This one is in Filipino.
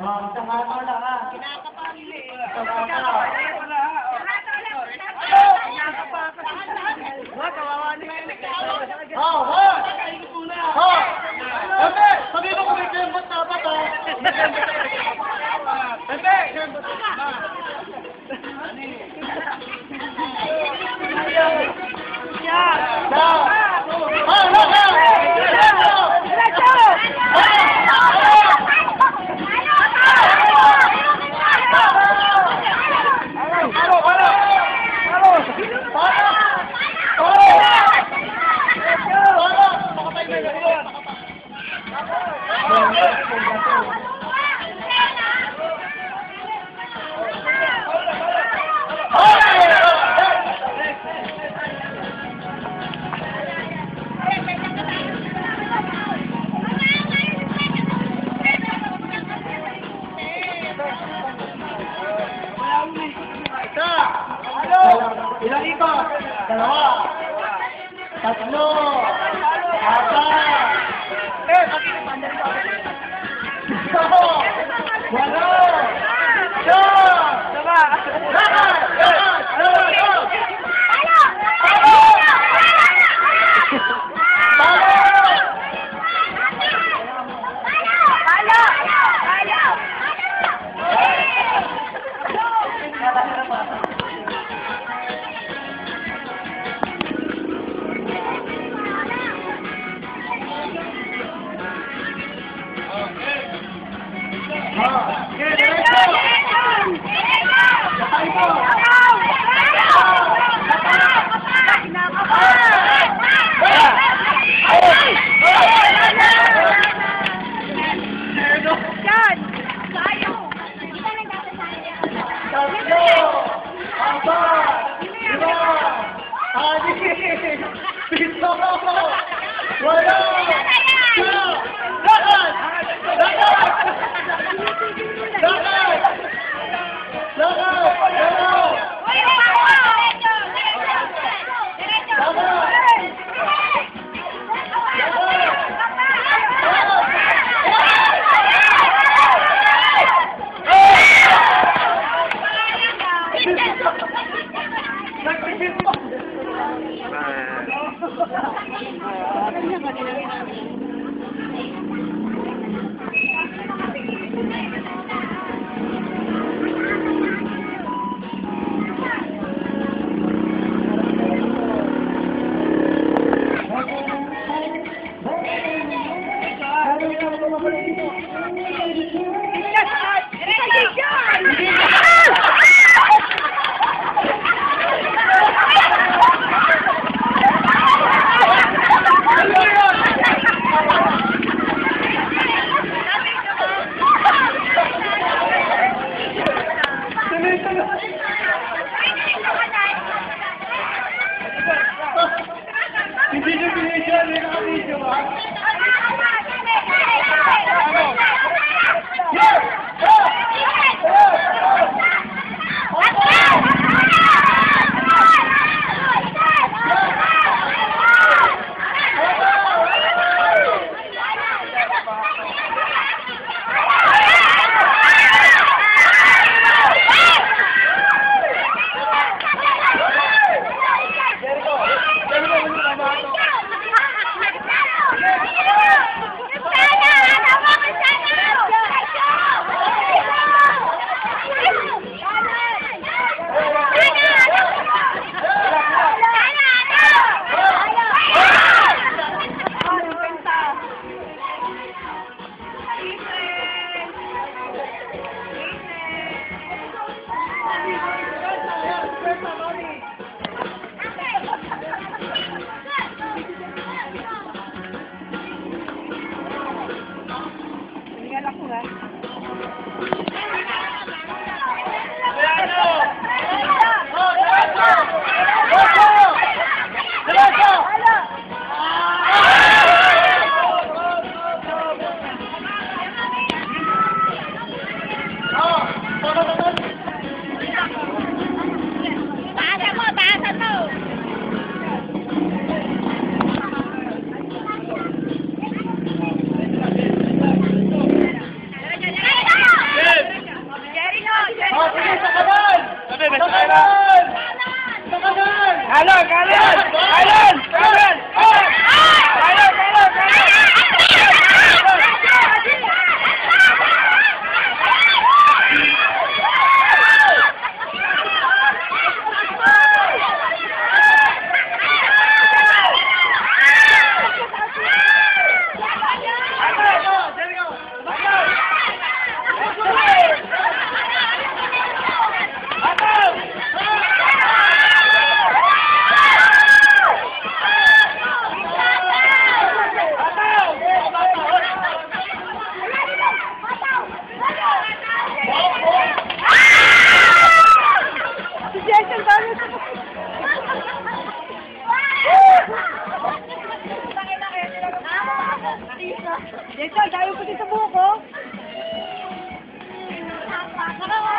Oh, isang hataw lang ha. Kinakapamili. Isang hataw. Wah, kawawa na yun. Oh, oh! Oh! Yeah. Pito! Walo! Siyam! Lahat! Lahat! Lahat! Lahat! Lahat! Hindi Oh, sige, sa kanan! Sa kanan! Sa kanan! Halog, halog! Come on.